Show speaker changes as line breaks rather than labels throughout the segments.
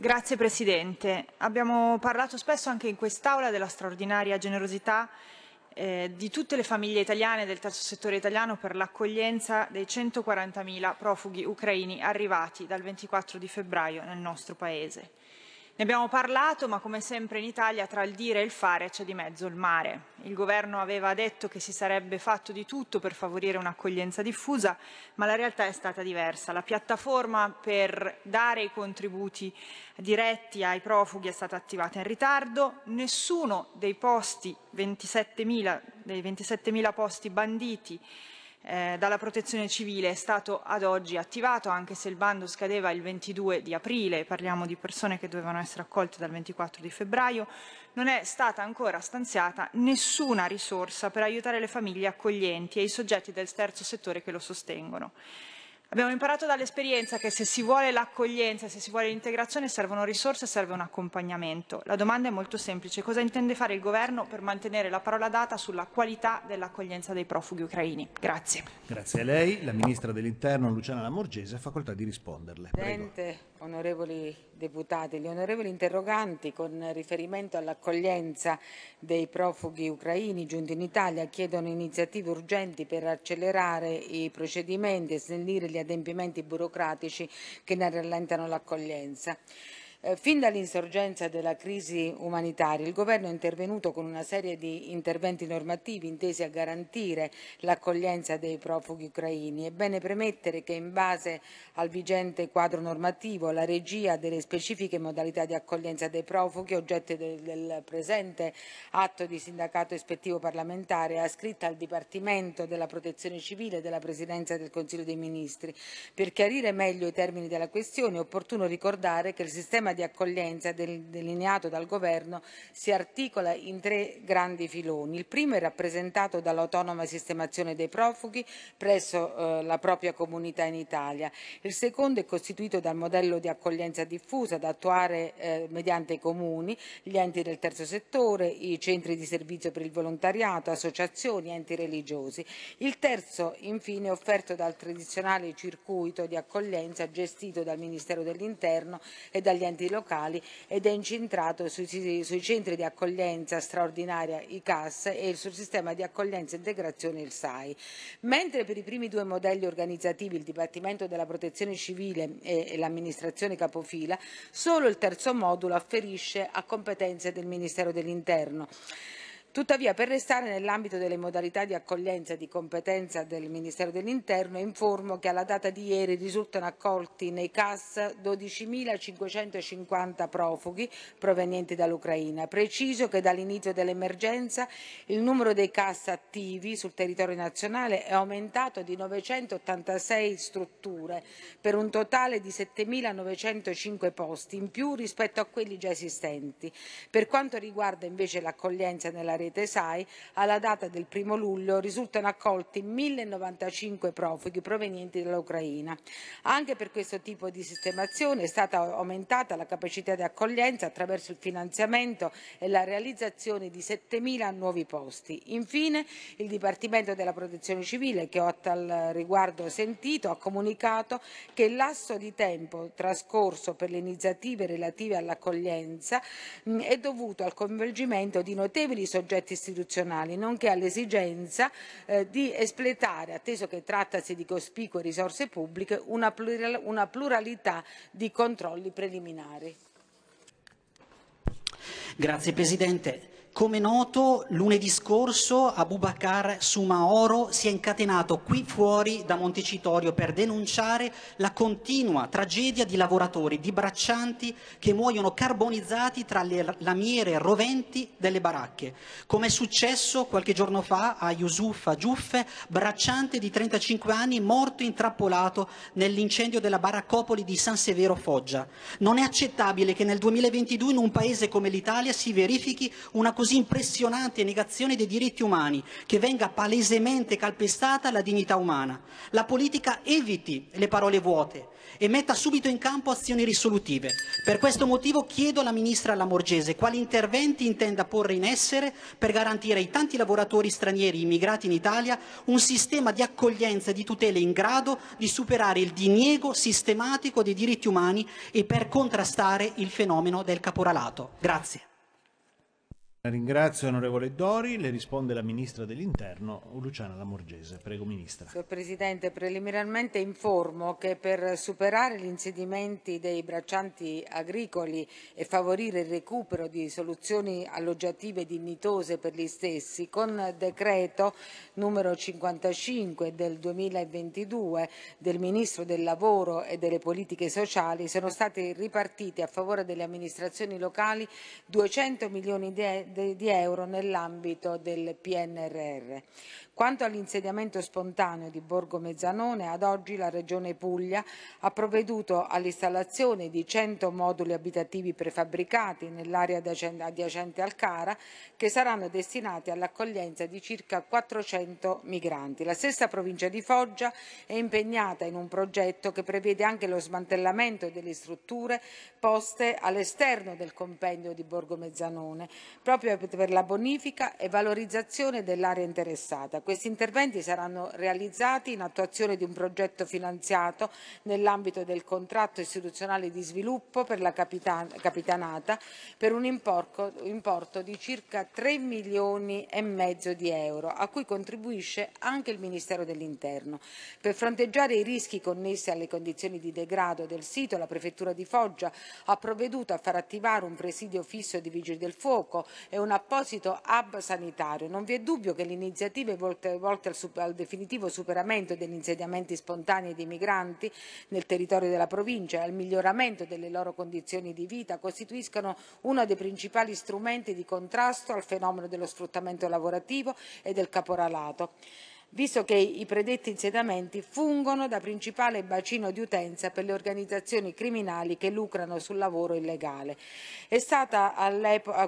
Grazie Presidente. Abbiamo parlato spesso anche in quest'Aula della straordinaria generosità eh, di tutte le famiglie italiane del terzo settore italiano per l'accoglienza dei 140.000 profughi ucraini arrivati dal 24 di febbraio nel nostro Paese. Ne abbiamo parlato, ma come sempre in Italia tra il dire e il fare c'è di mezzo il mare. Il governo aveva detto che si sarebbe fatto di tutto per favorire un'accoglienza diffusa, ma la realtà è stata diversa. La piattaforma per dare i contributi diretti ai profughi è stata attivata in ritardo, nessuno dei posti 27.000 dei 27.000 posti banditi eh, dalla protezione civile è stato ad oggi attivato, anche se il bando scadeva il 22 di aprile, parliamo di persone che dovevano essere accolte dal 24 di febbraio, non è stata ancora stanziata nessuna risorsa per aiutare le famiglie accoglienti e i soggetti del terzo settore che lo sostengono. Abbiamo imparato dall'esperienza che se si vuole l'accoglienza, se si vuole l'integrazione servono risorse, serve un accompagnamento. La domanda è molto semplice. Cosa intende fare il Governo per mantenere la parola data sulla qualità dell'accoglienza dei profughi ucraini? Grazie.
Grazie a lei. La Ministra dell'Interno Luciana Lamorgese ha facoltà di risponderle.
Presidente, onorevoli deputati, gli onorevoli interroganti con riferimento all'accoglienza dei profughi ucraini giunti in Italia chiedono iniziative urgenti per accelerare i procedimenti e snellire gli adempimenti burocratici che ne rallentano l'accoglienza. Eh, fin dall'insorgenza della crisi umanitaria il Governo è intervenuto con una serie di interventi normativi intesi a garantire l'accoglienza dei profughi ucraini. È bene premettere che in base al vigente quadro normativo la regia delle specifiche modalità di accoglienza dei profughi, oggetto del, del presente atto di sindacato ispettivo parlamentare, è ascritta al Dipartimento della Protezione Civile della Presidenza del Consiglio dei Ministri. Per chiarire meglio i termini della questione è opportuno ricordare che il sistema sistema di accoglienza del, delineato dal Governo si articola in tre grandi filoni. Il primo è rappresentato dall'autonoma sistemazione dei profughi presso eh, la propria comunità in Italia. Il secondo è costituito dal modello di accoglienza diffusa da attuare eh, mediante i comuni, gli enti del terzo settore, i centri di servizio per il volontariato, associazioni, enti religiosi. Il terzo, infine, è offerto dal tradizionale circuito di accoglienza gestito dal Ministero dell'Interno e dagli enti enti locali ed è incentrato sui, sui centri di accoglienza straordinaria ICAS e sul sistema di accoglienza e integrazione il SAI. Mentre per i primi due modelli organizzativi il Dipartimento della Protezione Civile e, l'amministrazione capofila, solo il terzo modulo afferisce a competenze del Ministero dell'Interno. Tuttavia, per restare nell'ambito delle modalità di accoglienza di competenza del Ministero dell'Interno, informo che alla data di ieri risultano accolti nei CAS 12.550 profughi provenienti dall'Ucraina. Preciso che dall'inizio dell'emergenza il numero dei CAS attivi sul territorio nazionale è aumentato di 986 strutture per un totale di 7.905 posti in più rispetto a quelli già esistenti. Per quanto riguarda invece l'accoglienza nella rete SAI, alla data del 1 luglio risultano accolti 1.095 profughi provenienti dall'Ucraina. Anche per questo tipo di sistemazione è stata aumentata la capacità di accoglienza attraverso il finanziamento e la realizzazione di 7.000 nuovi posti. Infine, il Dipartimento della Protezione Civile, che ho a tal riguardo sentito, ha comunicato che il lasso di tempo trascorso per le iniziative relative all'accoglienza è dovuto al coinvolgimento di notevoli soggetti soggetti istituzionali, nonché all'esigenza eh, di espletare, atteso che trattasi di cospicue risorse pubbliche, una, una pluralità di controlli preliminari.
Grazie Presidente. Come noto, lunedì scorso Abubakar Sumaoro si è incatenato qui fuori da Montecitorio per denunciare la continua tragedia di lavoratori, di braccianti che muoiono carbonizzati tra le lamiere roventi delle baracche, come è successo qualche giorno fa a Yusufa Giuffe, bracciante di 35 anni morto intrappolato nell'incendio della baraccopoli di San Severo Foggia. Non è accettabile che nel 2022 in un paese come l'Italia si verifichi una così impressionante negazione dei diritti umani che venga palesemente calpestata la dignità umana. La politica eviti le parole vuote e metta subito in campo azioni risolutive. Per questo motivo chiedo alla Ministra Lamorgese quali interventi intenda porre in essere per garantire ai tanti lavoratori stranieri immigrati in Italia un sistema di accoglienza e di tutele in grado di superare il diniego sistematico dei diritti umani e per contrastare il fenomeno del caporalato. Grazie.
Ringrazio onorevole Dori, le risponde la Ministra dell'Interno Luciana Lamorgese. Prego Ministra.
Signor Presidente, preliminarmente informo che per superare gli insediamenti dei braccianti agricoli e favorire il recupero di soluzioni alloggiative dignitose per gli stessi, con decreto numero 55 del 2022 del Ministro del Lavoro e delle Politiche Sociali sono stati ripartiti a favore delle amministrazioni locali 200 milioni di di euro nell'ambito del PNRR. Quanto all'insediamento spontaneo di Borgo Mezzanone, ad oggi la Regione Puglia ha provveduto all'installazione di 100 moduli abitativi prefabbricati nell'area adiacente al Cara che saranno destinati all'accoglienza di circa 400 migranti. La stessa provincia di Foggia è impegnata in un progetto che prevede anche lo smantellamento delle strutture poste all'esterno del compendio di Borgo Mezzanone, proprio per la bonifica e valorizzazione dell'area interessata. Questi interventi saranno realizzati in attuazione di un progetto finanziato nell'ambito del contratto istituzionale di sviluppo per la capitanata per un importo, di circa 3 milioni e mezzo di euro, a cui contribuisce anche il Ministero dell'Interno. Per fronteggiare i rischi connessi alle condizioni di degrado del sito, la Prefettura di Foggia ha provveduto a far attivare un presidio fisso di Vigili del Fuoco e un apposito hub sanitario. Non vi è dubbio che le iniziative volte volte, al, al, definitivo superamento degli insediamenti spontanei di migranti nel territorio della provincia e al miglioramento delle loro condizioni di vita costituiscono uno dei principali strumenti di contrasto al fenomeno dello sfruttamento lavorativo e del caporalato visto che i predetti insediamenti fungono da principale bacino di utenza per le organizzazioni criminali che lucrano sul lavoro illegale. È stata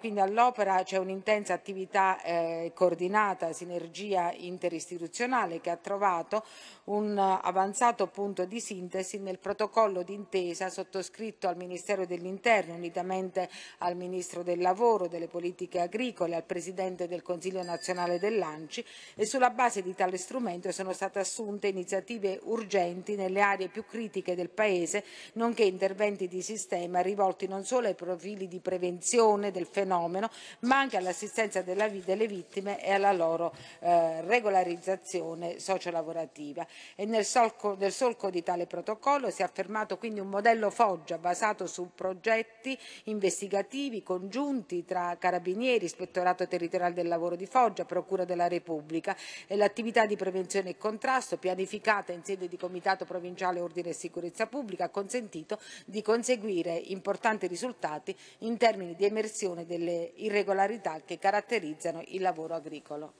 quindi all'opera c'è un'intensa attività eh, coordinata, sinergia interistituzionale che ha trovato un avanzato punto di sintesi nel protocollo d'intesa sottoscritto al Ministero dell'Interno unitamente al Ministro del Lavoro, delle Politiche Agricole, al Presidente del Consiglio nazionale dell'Anci e sulla base di tale tale strumento sono state assunte iniziative urgenti nelle aree più critiche del Paese, nonché interventi di sistema rivolti non solo ai profili di prevenzione del fenomeno, ma anche all'assistenza delle vittime e alla loro eh, regolarizzazione sociolavorativa. E nel solco, nel solco di tale protocollo si è affermato quindi un modello Foggia basato su progetti investigativi congiunti tra Carabinieri, Ispettorato Territoriale del Lavoro di Foggia, Procura della Repubblica e l'attività attività di prevenzione e contrasto pianificata in sede di Comitato Provinciale Ordine e Sicurezza Pubblica ha consentito di conseguire importanti risultati in termini di emersione delle irregolarità che caratterizzano il lavoro agricolo.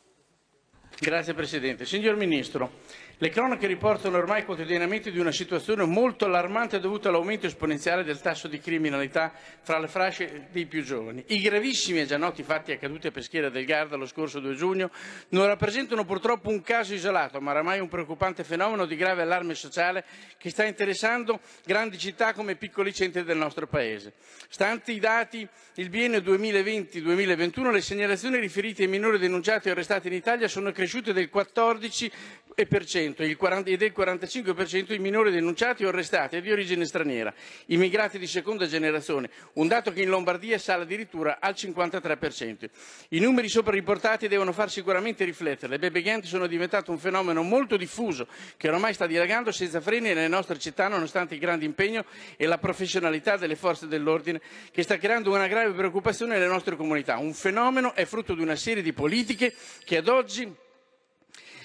Grazie Presidente. Signor Ministro, le cronache riportano ormai quotidianamente di una situazione molto allarmante dovuta all'aumento esponenziale del tasso di criminalità fra le fasce dei più giovani. I gravissimi e già noti fatti accaduti a Peschiera del Garda lo scorso 2 giugno non rappresentano purtroppo un caso isolato, ma oramai un preoccupante fenomeno di grave allarme sociale che sta interessando grandi città come piccoli centri del nostro Paese. Stanti i dati il biennio 2020-2021, le segnalazioni riferite ai minori denunciati e arrestati in Italia sono cresciute del 14 e del 45% i minori denunciati o arrestati di origine straniera, immigrati di seconda generazione, un dato che in Lombardia sale addirittura al 53%. I numeri sopra riportati devono far sicuramente riflettere. Le baby gang sono diventate un fenomeno molto diffuso che ormai sta dilagando senza freni nelle nostre città nonostante il grande impegno e la professionalità delle forze dell'ordine che sta creando una grave preoccupazione nelle nostre comunità. Un fenomeno è frutto di una serie di politiche che ad oggi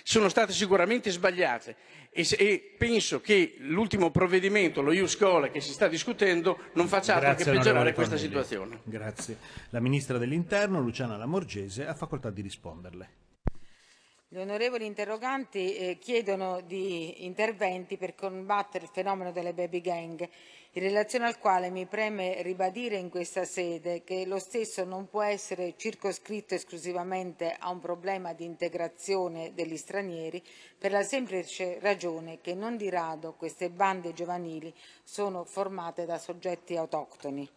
sono state sicuramente sbagliate e, e penso che l'ultimo provvedimento, lo EU Scola, che si sta discutendo, non faccia altro
Grazie,
che peggiorare questa
Cornelli.
situazione.
Grazie. La Ministra dell'Interno, Luciana Lamorgese, ha facoltà di risponderle.
Gli onorevoli interroganti eh, chiedono di interventi per combattere il fenomeno delle baby gang, in relazione al quale mi preme ribadire in questa sede che lo stesso non può essere circoscritto esclusivamente a un problema di integrazione degli stranieri, per la semplice ragione che non di rado queste bande giovanili sono formate da soggetti autoctoni.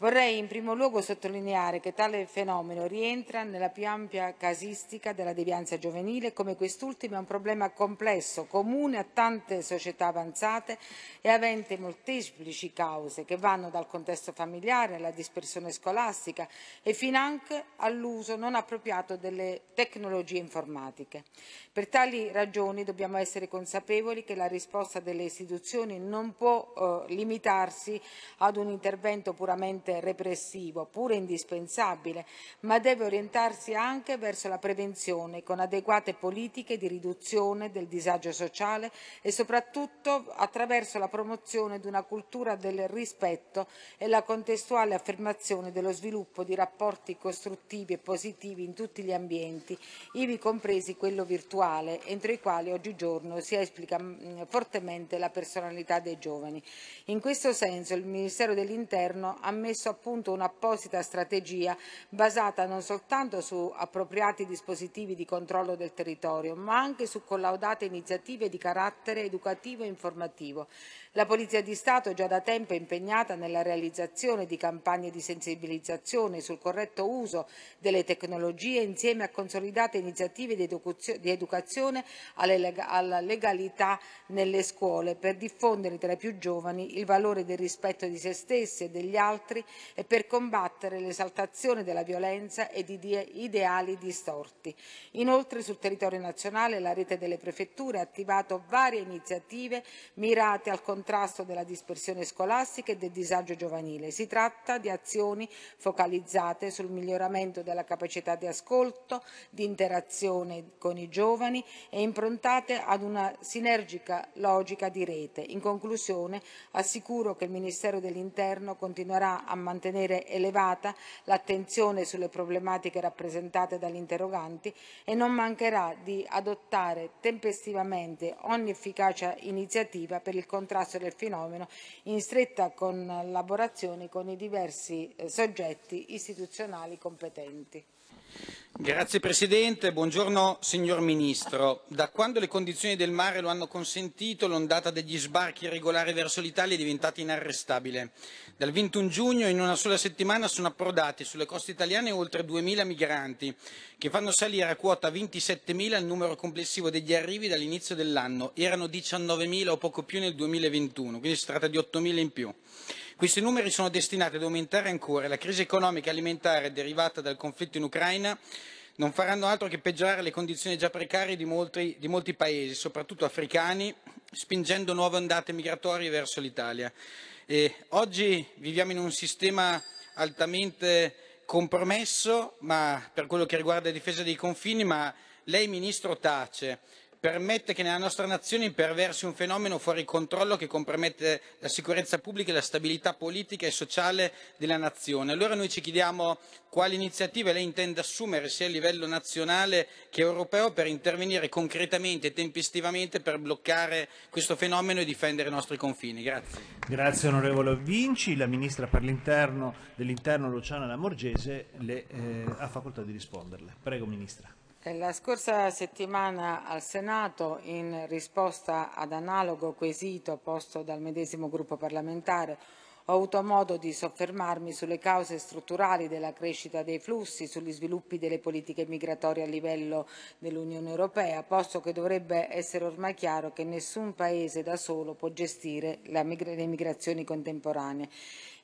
Vorrei in primo luogo sottolineare che tale fenomeno rientra nella più ampia casistica della devianza giovanile, come quest'ultima è un problema complesso, comune a tante società avanzate e avente molteplici cause che vanno dal contesto familiare alla dispersione scolastica e finanche all'uso non appropriato delle tecnologie informatiche. Per tali ragioni dobbiamo essere consapevoli che la risposta delle istituzioni non può eh, limitarsi ad un intervento puramente repressivo, pure indispensabile, ma deve orientarsi anche verso la prevenzione con adeguate politiche di riduzione del disagio sociale e soprattutto attraverso la promozione di una cultura del rispetto e la contestuale affermazione dello sviluppo di rapporti costruttivi e positivi in tutti gli ambienti, ivi compresi quello virtuale, entro i quali oggigiorno si esplica mm, fortemente la personalità dei giovani. In questo senso il Ministero dell'Interno ha messo messo a punto un'apposita strategia basata non soltanto su appropriati dispositivi di controllo del territorio, ma anche su collaudate iniziative di carattere educativo e informativo. La Polizia di Stato già da tempo è impegnata nella realizzazione di campagne di sensibilizzazione sul corretto uso delle tecnologie insieme a consolidate iniziative di educazione alla legalità nelle scuole per diffondere tra i più giovani il valore del rispetto di se stessi e degli altri e per combattere l'esaltazione della violenza e di ideali distorti. Inoltre sul territorio nazionale la rete delle prefetture ha attivato varie iniziative mirate al contrasto della dispersione scolastica e del disagio giovanile. Si tratta di azioni focalizzate sul miglioramento della capacità di ascolto, di interazione con i giovani e improntate ad una sinergica logica di rete. In conclusione assicuro che il Ministero dell'Interno continuerà a mantenere elevata l'attenzione sulle problematiche rappresentate dagli interroganti e non mancherà di adottare tempestivamente ogni efficace iniziativa per il contrasto del fenomeno in stretta collaborazione con i diversi eh, soggetti istituzionali competenti.
Grazie Presidente, buongiorno signor Ministro. Da quando le condizioni del mare lo hanno consentito, l'ondata degli sbarchi irregolari verso l'Italia è diventata inarrestabile. Dal 21 giugno in una sola settimana sono approdati sulle coste italiane oltre 2.000 migranti, che fanno salire a quota 27.000 il numero complessivo degli arrivi dall'inizio dell'anno. Erano 19.000 o poco più nel 2021, quindi si tratta di 8.000 in più. Questi numeri sono destinati ad aumentare ancora. La crisi economica e alimentare derivata dal conflitto in Ucraina non faranno altro che peggiorare le condizioni già precarie di molti, di molti paesi, soprattutto africani, spingendo nuove ondate migratorie verso l'Italia. E oggi viviamo in un sistema altamente compromesso ma, per quello che riguarda la difesa dei confini, ma lei, Ministro, tace permette che nella nostra nazione imperversi un fenomeno fuori controllo che compromette la sicurezza pubblica e la stabilità politica e sociale della nazione. Allora noi ci chiediamo quali iniziative lei intende assumere sia a livello nazionale che europeo per intervenire concretamente e tempestivamente per bloccare questo fenomeno e difendere i nostri confini. Grazie.
Grazie onorevole Vinci. La Ministra per l'interno dell'Interno Luciana Lamorgese le, eh, ha facoltà di risponderle. Prego Ministra.
Eh, la scorsa settimana al Senato, in risposta ad analogo quesito posto dal medesimo gruppo parlamentare, ho avuto modo di soffermarmi sulle cause strutturali della crescita dei flussi, sugli sviluppi delle politiche migratorie a livello dell'Unione Europea, posto che dovrebbe essere ormai chiaro che nessun Paese da solo può gestire le migrazioni contemporanee.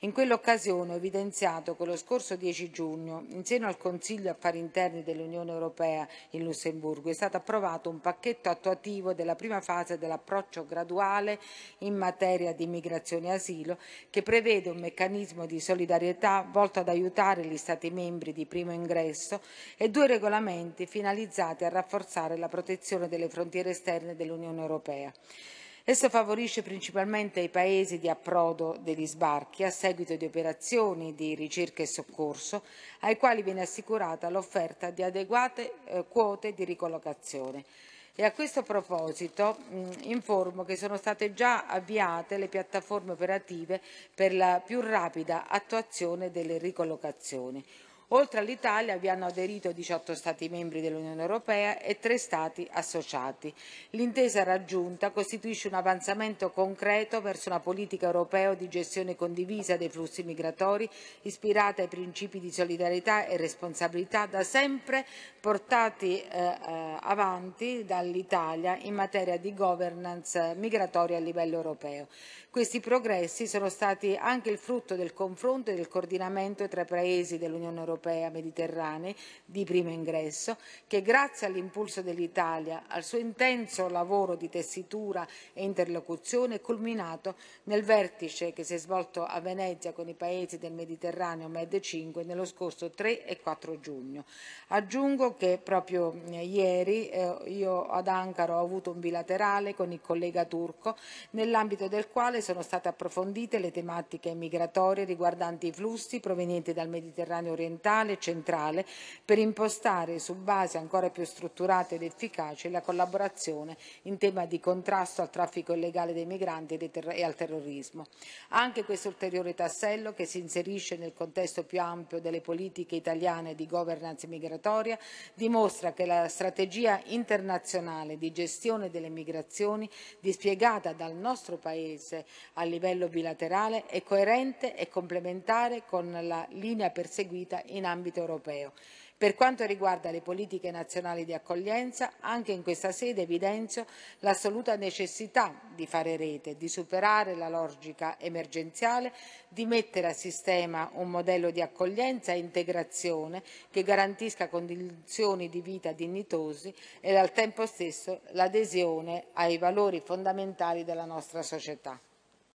In quell'occasione ho evidenziato che lo scorso 10 giugno, in seno al Consiglio Affari Interni dell'Unione Europea in Lussemburgo, è stato approvato un pacchetto attuativo della prima fase dell'approccio graduale in materia di immigrazione e asilo, che prevede un meccanismo di solidarietà volto ad aiutare gli Stati membri di primo ingresso e due regolamenti finalizzati a rafforzare la protezione delle frontiere esterne dell'Unione Europea. Esso favorisce principalmente i paesi di approdo degli sbarchi a seguito di operazioni di ricerca e soccorso ai quali viene assicurata l'offerta di adeguate eh, quote di ricollocazione. E a questo proposito mh, informo che sono state già avviate le piattaforme operative per la più rapida attuazione delle ricollocazioni. Oltre all'Italia vi hanno aderito 18 Stati membri dell'Unione Europea e tre Stati associati. L'intesa raggiunta costituisce un avanzamento concreto verso una politica europea di gestione condivisa dei flussi migratori ispirata ai principi di solidarietà e responsabilità da sempre portati eh, eh avanti dall'Italia in materia di governance migratoria a livello europeo. Questi progressi sono stati anche il frutto del confronto e del coordinamento tra i Paesi dell'Unione Europea mediterranei di primo ingresso, che grazie all'impulso dell'Italia, al suo intenso lavoro di tessitura e interlocuzione, è culminato nel vertice che si è svolto a Venezia con i Paesi del Mediterraneo Med 5 nello scorso 3 e 4 giugno. Aggiungo che proprio eh, ieri eh, io ad Ankara ho avuto un bilaterale con il collega turco nell'ambito del quale sono state approfondite le tematiche migratorie riguardanti i flussi provenienti dal Mediterraneo orientale e centrale per impostare su base ancora più strutturate ed efficaci la collaborazione in tema di contrasto al traffico illegale dei migranti e al terrorismo. Anche questo ulteriore tassello, che si inserisce nel contesto più ampio delle politiche italiane di governance migratoria, dimostra che la strategia internazionale di gestione delle migrazioni dispiegata dal nostro Paese a livello bilaterale è coerente e complementare con la linea perseguita in ambito europeo. Per quanto riguarda le politiche nazionali di accoglienza, anche in questa sede evidenzio l'assoluta necessità di fare rete, di superare la logica emergenziale, di mettere a sistema un modello di accoglienza e integrazione che garantisca condizioni di vita dignitosi e al tempo stesso l'adesione ai valori fondamentali della nostra società.